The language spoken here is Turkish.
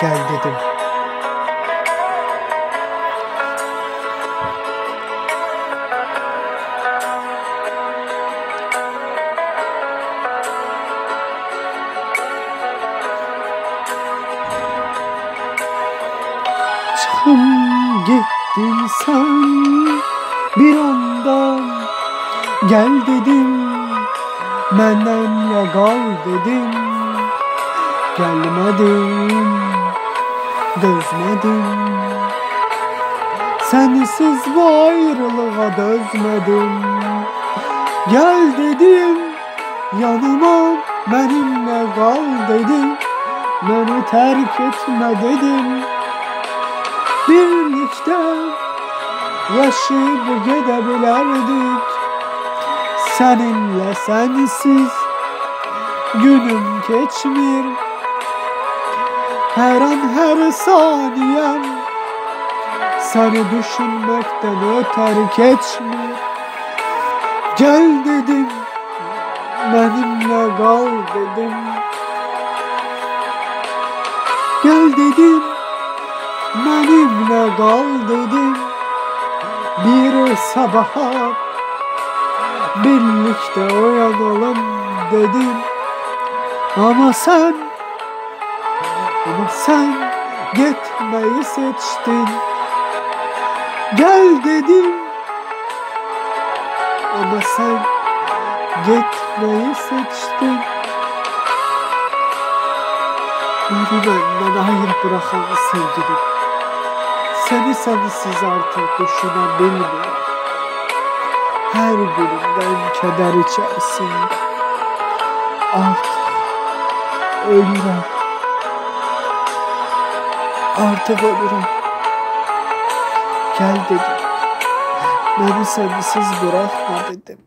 gel dedim. Çıktın gittin sen bir anda Gel dedim benden ya gal dedim. Gelmedin dözmedim. Sensiz bu ayrılığa dözmedim. Gel dedim yanıma benimle kal dedim. Beni terk etme dedim. Birlikte yaşayıp gidebilirdik. Seninle sensiz günüm geçmir Her an her saniyem. Seni düşünmekten öter geçmir Gel dedim benimle kal dedim. Gel dedim benimle kal dedim. Bir sabaha birlikte uyanalım dedim. Ama sen Ama sen gitmeyi seçtin. Gel dedim. Ama sen gitmeyi seçtin. Beni benden hayır bırakan sevgilim. Seni sensiz artık düşünebilmiyorum Her günümden keder içerisinde Artık ölürüm Artık ölürüm. Gel dedim. Beni sensiz bırakma dedim